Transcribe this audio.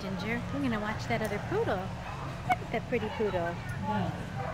Ginger. We're going to watch that other poodle. Look at that pretty poodle. Yeah.